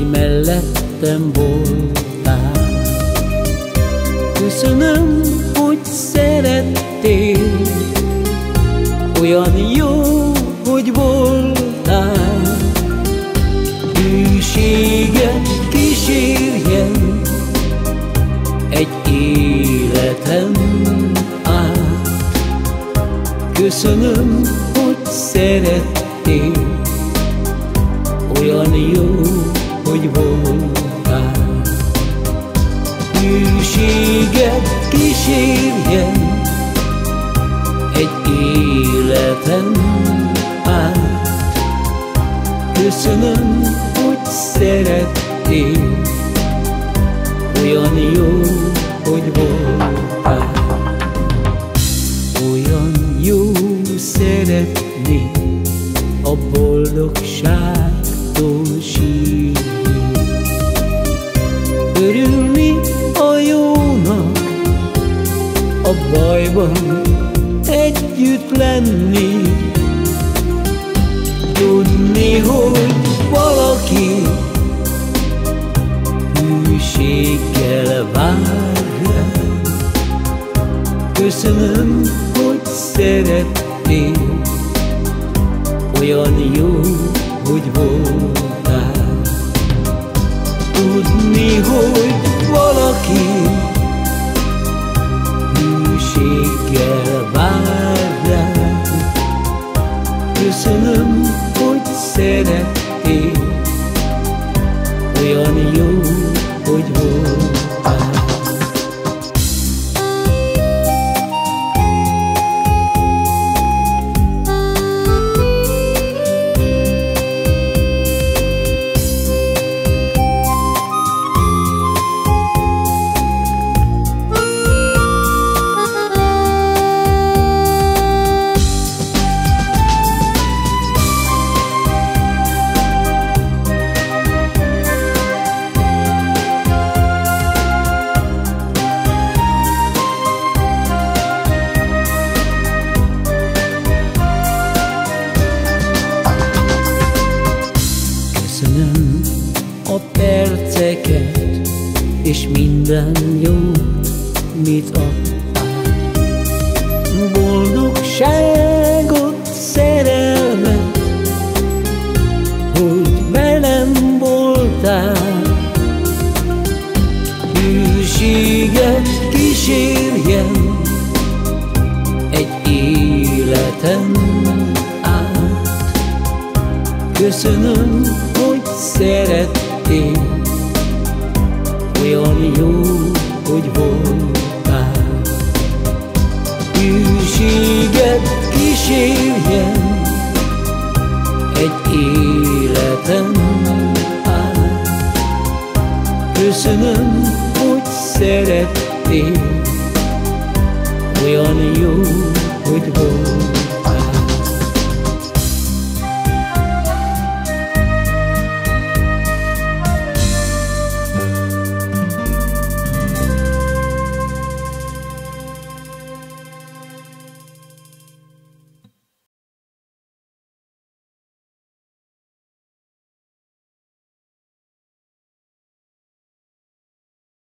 életem voltál. Köszönöm, hogy szerettél, olyan jó, hogy voltál. Hűséget kísérjen egy életem át. Köszönöm, hogy szerettél, olyan jó, hogy voltál. Hűséget kísérjen egy életem át. Köszönöm, hogy szerettél, olyan jó, hogy voltál. Olyan jó szeretni a boldogságtól sírni. Örülni a jónak, a bajban együtt lenni. Tudni, hogy valaki hűséggel vár Köszönöm, hogy szerettél, olyan jó, hogy voltál. Tudni, hogy valaki hűséggel vár rád. Köszönöm, hogy szerettél, a perceket és minden jót, mit adtál. Boldogságot, szerelmet, hogy velem voltál. Hűséget kísérjen egy életem át. Köszönöm, hogy szerettél, fény, olyan jó, hogy voltál. Hűséget kísérjen egy életem át. Köszönöm, hogy szerettél, olyan jó, hogy voltál.